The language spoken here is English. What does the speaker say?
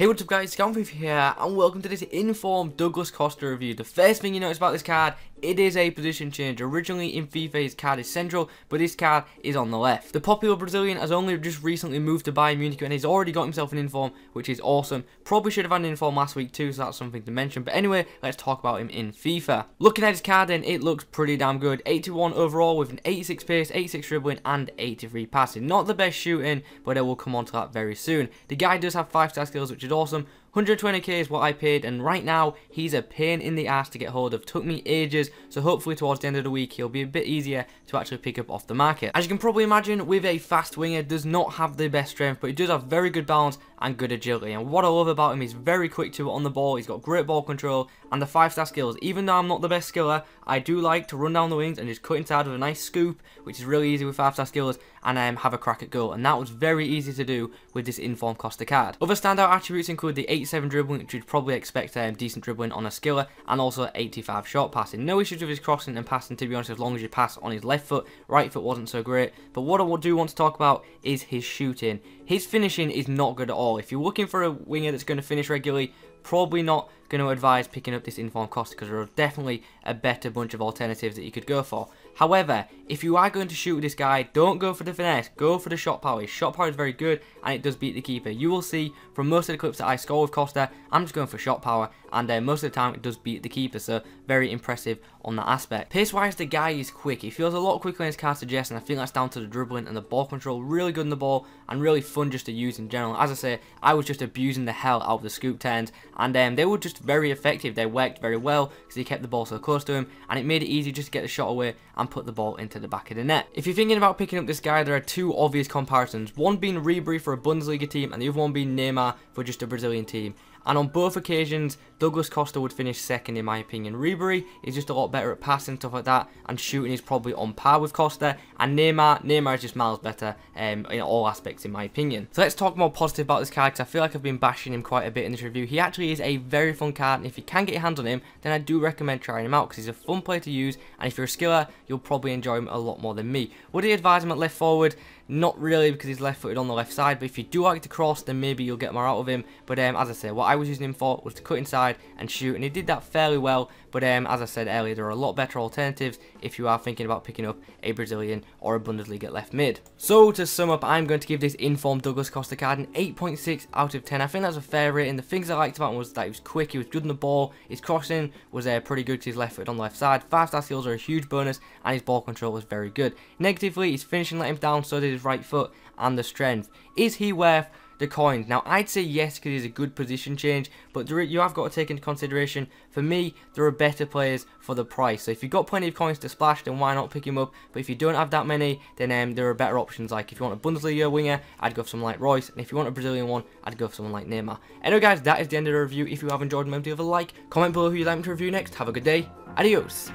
Hey what's up guys, Scoundfish here and welcome to this informed Douglas Costa review. The first thing you notice about this card, it is a position change. Originally in FIFA his card is central, but this card is on the left. The popular Brazilian has only just recently moved to Bayern Munich and he's already got himself an inform, which is awesome. Probably should have had an inform last week too, so that's something to mention. But anyway, let's talk about him in FIFA. Looking at his card then, it looks pretty damn good. 81 overall with an 86 pace, 86 dribbling and 83 passing. Not the best shooting, but I will come on to that very soon. The guy does have 5 star skills, which is awesome. 120k is what I paid and right now he's a pain in the ass to get hold of. Took me ages so hopefully towards the end of the week he'll be a bit easier to actually pick up off the market. As you can probably imagine with a fast winger does not have the best strength but he does have very good balance and good agility and what I love about him is very quick to on the ball, he's got great ball control and the 5 star skills. Even though I'm not the best skiller I do like to run down the wings and just cut inside with a nice scoop which is really easy with 5 star skills and um, have a crack at goal and that was very easy to do with this inform Costa card. Other standout attributes include the 87 dribbling, which you'd probably expect um, decent dribbling on a skiller, and also 85 short passing. No issues with his crossing and passing, to be honest, as long as you pass on his left foot. Right foot wasn't so great. But what I do want to talk about is his shooting. His finishing is not good at all. If you're looking for a winger that's going to finish regularly, probably not going to advise picking up this Inform Costa because there are definitely a better bunch of alternatives that you could go for. However, if you are going to shoot with this guy, don't go for the finesse, go for the shot power. His shot power is very good and it does beat the keeper. You will see from most of the clips that I score with Costa, I'm just going for shot power and uh, most of the time it does beat the keeper, so very impressive on that aspect. Pace-wise, the guy is quick. He feels a lot quicker than his card suggests and I think that's down to the dribbling and the ball control. Really good in the ball and really fun just to use in general. As I say, I was just abusing the hell out of the scoop turns and um, they were just very effective. They worked very well because he kept the ball so close to him and it made it easy just to get the shot away and put the ball into the back of the net. If you're thinking about picking up this guy, there are two obvious comparisons. One being Ribery for a Bundesliga team and the other one being Neymar for just a Brazilian team and on both occasions, Douglas Costa would finish second in my opinion. Ribery is just a lot better at passing, stuff like that, and shooting is probably on par with Costa, and Neymar, Neymar is just miles better um, in all aspects in my opinion. So let's talk more positive about this card, because I feel like I've been bashing him quite a bit in this review. He actually is a very fun card, and if you can get your hands on him, then I do recommend trying him out, because he's a fun player to use, and if you're a skiller, you'll probably enjoy him a lot more than me. Would he advise him at left forward? Not really, because he's left footed on the left side, but if you do like to cross, then maybe you'll get more out of him. But um, as I said, what I was using him for was to cut inside and shoot, and he did that fairly well. But um, as I said earlier, there are a lot better alternatives if you are thinking about picking up a Brazilian or a Bundesliga left mid. So to sum up, I'm going to give this informed Douglas Costa card an 8.6 out of 10. I think that's a fair rating. The things I liked about him was that he was quick, he was good on the ball, his crossing was uh, pretty good to his left foot on the left side. Five star skills are a huge bonus, and his ball control was very good. Negatively, his finishing let him down, so did his right foot and the strength. Is he worth the coins. Now, I'd say yes because he's a good position change, but there, you have got to take into consideration, for me, there are better players for the price. So if you've got plenty of coins to splash, then why not pick him up? But if you don't have that many, then um, there are better options. Like if you want a Bundesliga winger, I'd go for someone like Reus. and if you want a Brazilian one, I'd go for someone like Neymar. Anyway, guys, that is the end of the review. If you have enjoyed, remember to leave a like, comment below who you'd like me to review next. Have a good day. Adios.